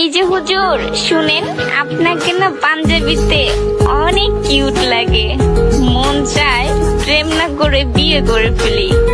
এই যে হুজুর, শুনেন, আপনাকে না পাঞ্জাবিতে অনেক কিউট লাগে। মন চায় প্রেম না করে বিয়ে করে ফেলি।